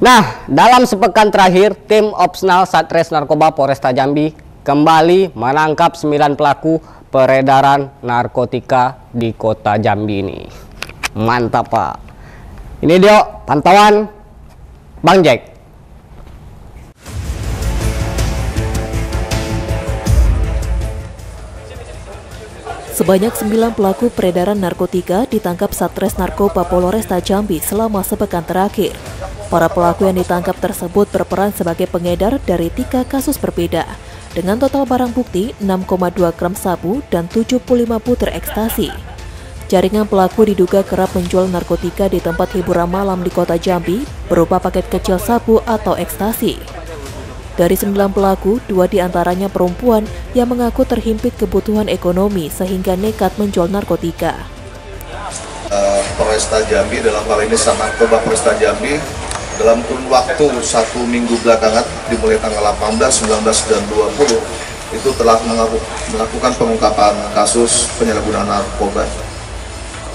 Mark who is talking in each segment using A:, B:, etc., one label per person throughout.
A: Nah, dalam sepekan terakhir, tim Opsnal Satres Narkoba Polresta Jambi kembali menangkap 9 pelaku peredaran narkotika di kota Jambi ini. Mantap, Pak. Ini dia pantauan Bang Jack.
B: Sebanyak 9 pelaku peredaran narkotika ditangkap Satres Narkoba Polresta Jambi selama sepekan terakhir. Para pelaku yang ditangkap tersebut berperan sebagai pengedar dari tiga kasus berbeda, dengan total barang bukti 6,2 gram sabu dan 75 puter ekstasi. Jaringan pelaku diduga kerap menjual narkotika di tempat hiburan malam di kota Jambi berupa paket kecil sabu atau ekstasi. Dari sembilan pelaku, dua di antaranya perempuan yang mengaku terhimpit kebutuhan ekonomi sehingga nekat menjual narkotika.
C: Uh, Polresta Jambi dalam hal ini Narkoba Polresta Jambi dalam kurun waktu satu minggu belakangan dimulai tanggal 18, 19, dan 20 itu telah melakukan pengungkapan kasus penyalahgunaan narkoba.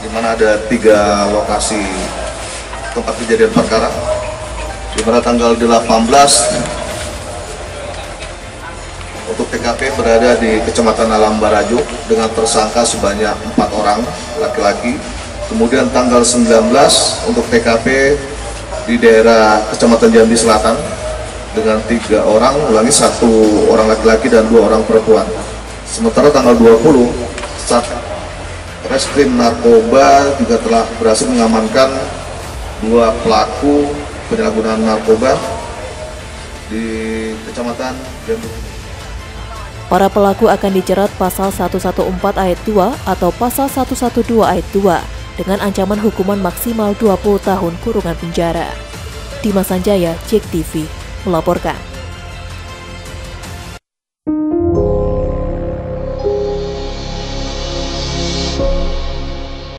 C: Di mana ada tiga lokasi tempat kejadian perkara. Di mana tanggal 18 untuk TKP berada di Kecamatan Alam Baraju dengan tersangka sebanyak empat orang laki-laki. Kemudian tanggal 19 untuk TKP di daerah Kecamatan Jambi Selatan dengan tiga orang, ulangi satu orang laki-laki dan dua orang perempuan. Sementara tanggal 20, saat reskrim narkoba juga telah berhasil mengamankan dua pelaku penyalahgunaan narkoba di Kecamatan Jambi.
B: Para pelaku akan dijerat pasal 114 ayat 2 atau pasal 112 ayat 2 dengan ancaman hukuman maksimal 20 tahun kurungan penjara. Dimas Sanjaya, Cek TV, melaporkan.